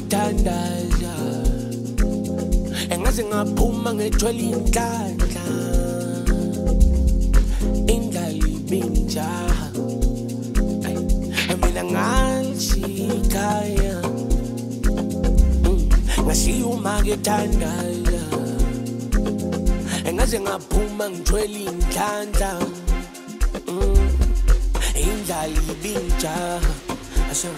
ngethandaza engaze ngaphuma ngethwele inhlanhla. Indlala ibinjaha mina ngalishikaya ngashiya uma kethandaza engaze ngaphuma ngithwele inhlanhla. Indlala ibinjaha asho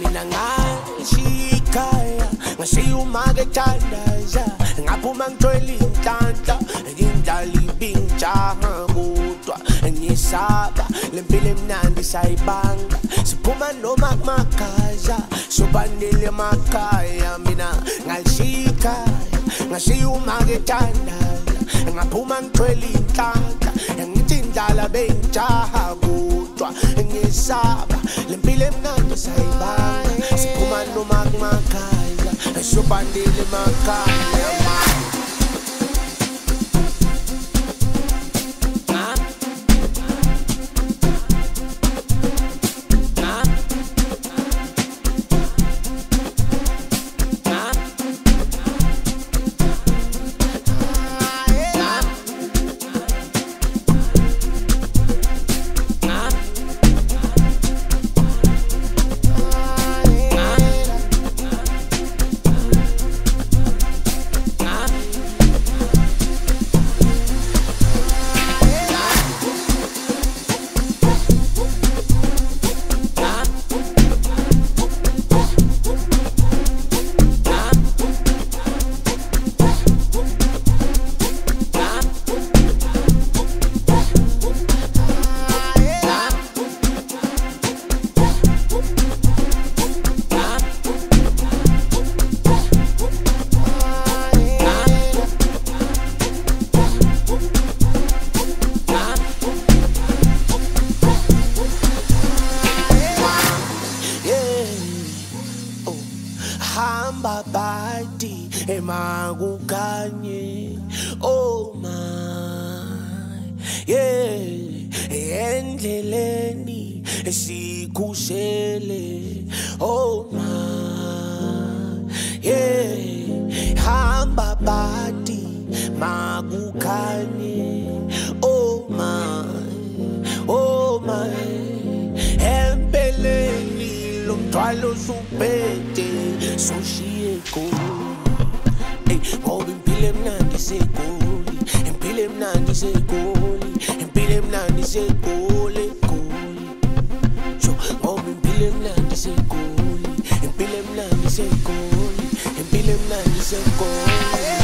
mina ngashikaya ngashiya uma kethandaza ngaphuma ngithwele inhlanhla indlala ibinjaha kodwa ngiyesaba lempilo emnandi sayibanga. Siphuma noma kumagaza sobanele emakhaya. Mina ngalishikaya ngashiya uma kethandaza ngaphuma ngithwele inhlanhla ngithi indlala bengijaha kodwa kwa En ye sabra Lem pi lem nan to sa iba Si kouman nou mag hamba badi emakukanye. Oh my yeah endleleni sikhushele oh my yeah hamba badi makukanye. Oh my oh my empeleni lomthwalo suphethe soshiye egoli ey ngoba impilo emnandi segoli impilo emnandi segoli impilo emnandi segoli egoli sho ngoba impilo emnandi segoli impilo emnandi segoli impilo emnandi segoli